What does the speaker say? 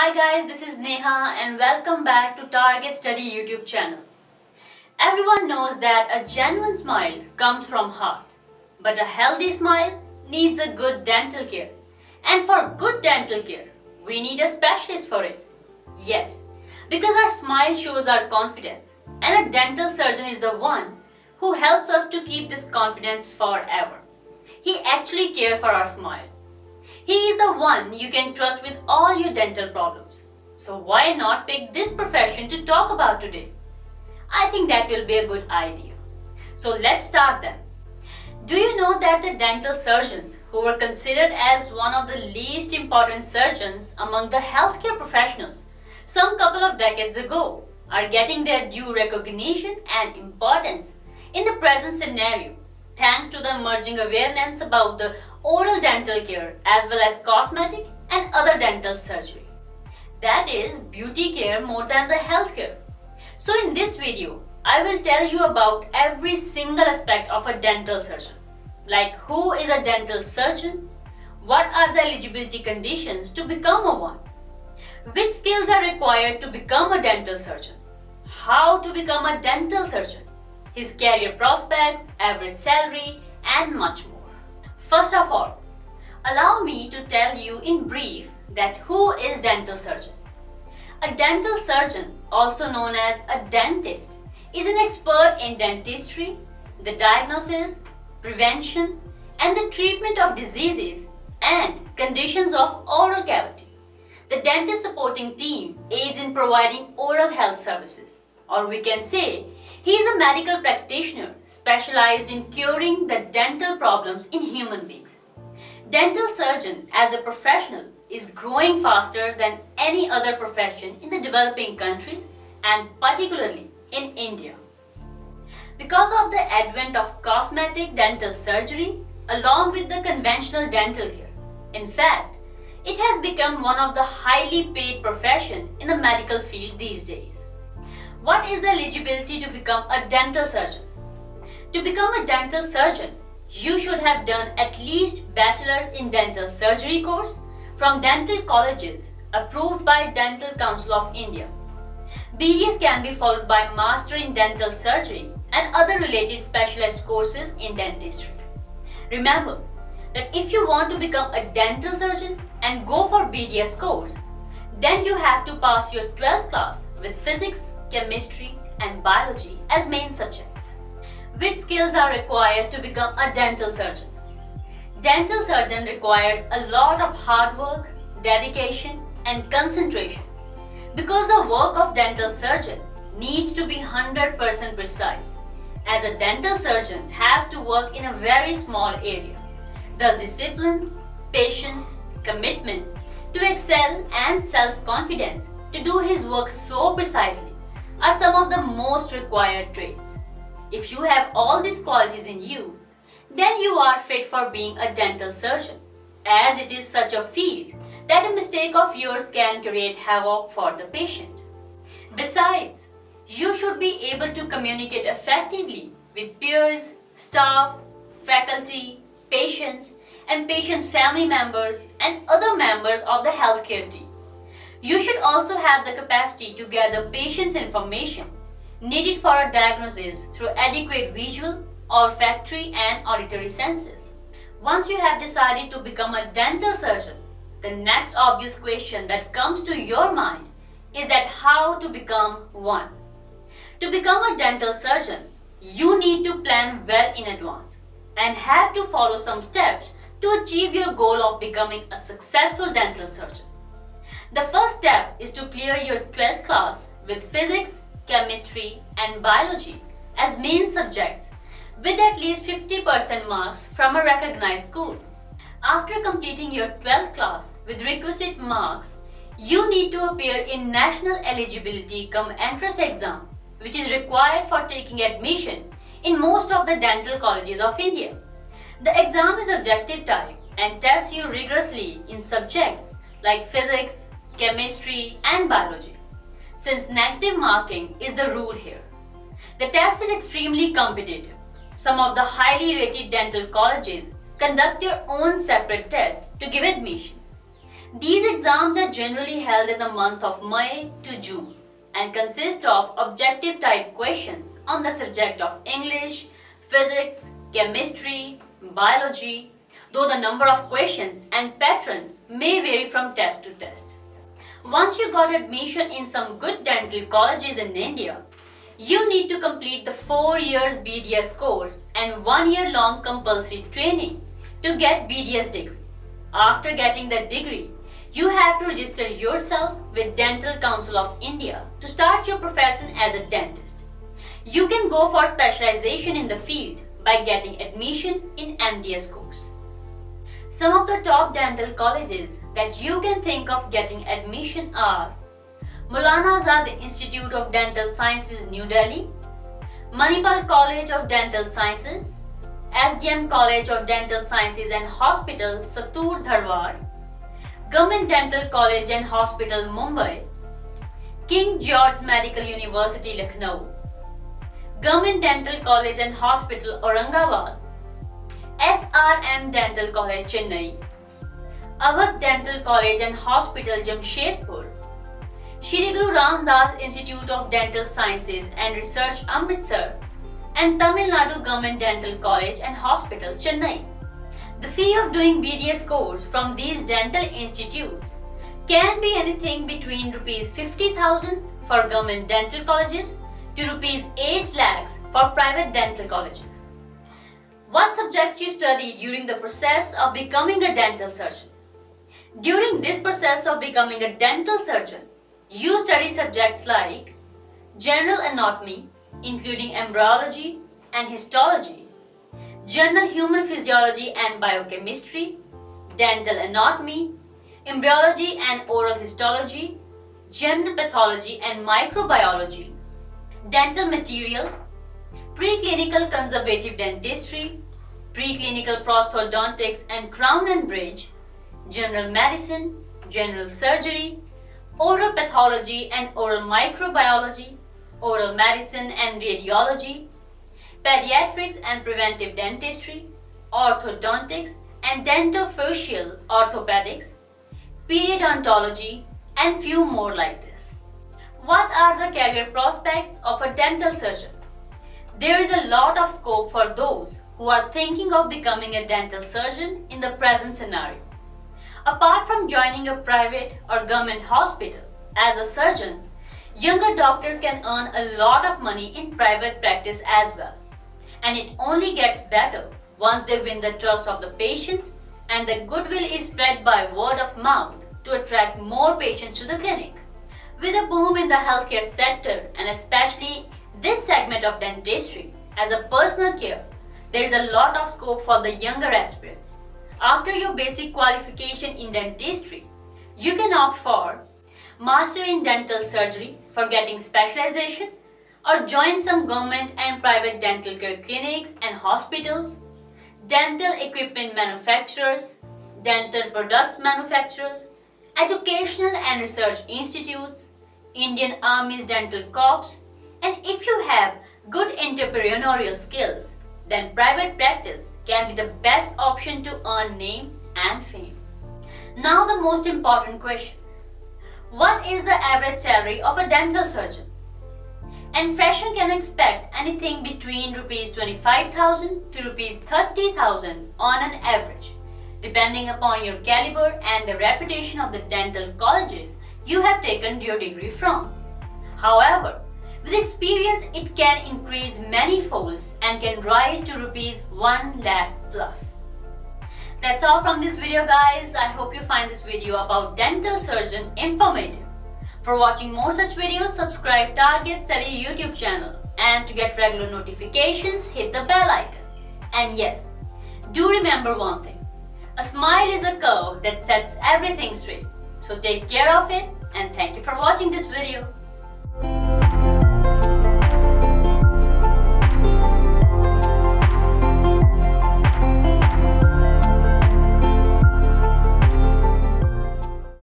Hi guys, this is Neha and welcome back to Target Study YouTube channel. Everyone knows that a genuine smile comes from heart, but a healthy smile needs a good dental care. And for good dental care, we need a specialist for it. Yes, because our smile shows our confidence and a dental surgeon is the one who helps us to keep this confidence forever. He actually cares for our smile. He is the one you can trust with all your dental problems. So why not pick this profession to talk about today? I think that will be a good idea. So let's start then. Do you know that the dental surgeons, who were considered as one of the least important surgeons among the healthcare professionals some couple of decades ago, are getting their due recognition and importance in the present scenario thanks to the emerging awareness about the oral dental care as well as cosmetic and other dental surgery. That is beauty care more than the healthcare. So in this video, I will tell you about every single aspect of a dental surgeon. Like who is a dental surgeon? What are the eligibility conditions to become a one? Which skills are required to become a dental surgeon? How to become a dental surgeon? His career prospects, average salary and much more. First of all, allow me to tell you in brief that who is dental surgeon. A dental surgeon, also known as a dentist, is an expert in dentistry, the diagnosis, prevention, and the treatment of diseases and conditions of oral cavity. The dentist supporting team aids in providing oral health services, or we can say he is a medical practitioner specialized in curing the dental problems in human beings. Dental surgeon as a professional is growing faster than any other profession in the developing countries and particularly in India. Because of the advent of cosmetic dental surgery along with the conventional dental care, in fact, it has become one of the highly paid profession in the medical field these days. What is the eligibility to become a dental surgeon? To become a dental surgeon, you should have done at least bachelor's in dental surgery course from dental colleges approved by Dental Council of India. BDS can be followed by master in dental surgery and other related specialized courses in dentistry. Remember that if you want to become a dental surgeon and go for BDS course, then you have to pass your 12th class with physics, chemistry and biology as main subjects. Which skills are required to become a dental surgeon? Dental surgeon requires a lot of hard work, dedication and concentration because the work of dental surgeon needs to be 100% precise as a dental surgeon has to work in a very small area. Thus discipline, patience, commitment to excel and self-confidence to do his work so precisely are some of the most required traits. If you have all these qualities in you, then you are fit for being a dental surgeon, as it is such a field that a mistake of yours can create havoc for the patient. Besides, you should be able to communicate effectively with peers, staff, faculty, patients, and patients' family members and other members of the healthcare team. You should also have the capacity to gather patient's information needed for a diagnosis through adequate visual, olfactory and auditory senses. Once you have decided to become a dental surgeon, the next obvious question that comes to your mind is that how to become one. To become a dental surgeon, you need to plan well in advance and have to follow some steps to achieve your goal of becoming a successful dental surgeon. The first step is to clear your 12th class with physics, chemistry and biology as main subjects with at least 50% marks from a recognized school. After completing your 12th class with requisite marks, you need to appear in National Eligibility cum Entrance Exam which is required for taking admission in most of the dental colleges of India. The exam is objective type and tests you rigorously in subjects like physics, chemistry and biology, since negative marking is the rule here. The test is extremely competitive. Some of the highly rated dental colleges conduct their own separate test to give admission. These exams are generally held in the month of May to June and consist of objective type questions on the subject of English, physics, chemistry, biology, though the number of questions and pattern may vary from test to test. Once you got admission in some good dental colleges in India, you need to complete the 4 years BDS course and 1 year long compulsory training to get BDS degree. After getting that degree, you have to register yourself with Dental Council of India to start your profession as a dentist. You can go for specialization in the field by getting admission in MDS course. Some of the top dental colleges that you can think of getting admission are Maulana Azad Institute of Dental Sciences, New Delhi, Manipal College of Dental Sciences, SDM College of Dental Sciences and Hospital, Sattur Dharwad, Government Dental College and Hospital, Mumbai, King George Medical University, Lucknow, Government Dental College and Hospital, Aurangabad, SRM Dental College, Chennai, Awadh Dental College and Hospital, Jamshedpur, Shri Guru Ram Das Institute of Dental Sciences and Research, Amritsar, and Tamil Nadu Government Dental College and Hospital, Chennai. The fee of doing BDS course from these dental institutes can be anything between rupees 50,000 for government dental colleges to rupees 8 lakhs for private dental colleges. What subjects you study during the process of becoming a dental surgeon? During this process of becoming a dental surgeon, you study subjects like general anatomy, including embryology and histology, general human physiology and biochemistry, dental anatomy, embryology and oral histology, general pathology and microbiology, dental materials, preclinical conservative dentistry, preclinical prosthodontics and crown and bridge, general medicine, general surgery, oral pathology and oral microbiology, oral medicine and radiology, pediatrics and preventive dentistry, orthodontics and dentofacial orthopedics, periodontology, and few more like this. What are the career prospects of a dental surgeon? There is a lot of scope for those who are thinking of becoming a dental surgeon in the present scenario. Apart from joining a private or government hospital as a surgeon, younger doctors can earn a lot of money in private practice as well and it only gets better once they win the trust of the patients and the goodwill is spread by word of mouth to attract more patients to the clinic. With a boom in the healthcare sector and especially this segment of dentistry as a personal care, there is a lot of scope for the younger aspirants. After your basic qualification in dentistry, you can opt for Master in Dental Surgery for getting specialization or join some government and private dental care clinics and hospitals, dental equipment manufacturers, dental products manufacturers, educational and research institutes, Indian Army's dental corps, and if you have good entrepreneurial skills, then private practice can be the best option to earn name and fame. Now the most important question. What is the average salary of a dental surgeon? and fresher can expect anything between rupees 25,000 to rupees 30,000 on an average, depending upon your caliber and the reputation of the dental colleges you have taken your degree from. However, with experience, it can increase many folds and can rise to rupees 1 lakh plus. That's all from this video guys. I hope you find this video about dental surgeon informative. For watching more such videos, subscribe Target Study YouTube channel. And to get regular notifications, hit the bell icon. And yes, do remember one thing. A smile is a curve that sets everything straight. So take care of it and thank you for watching this video.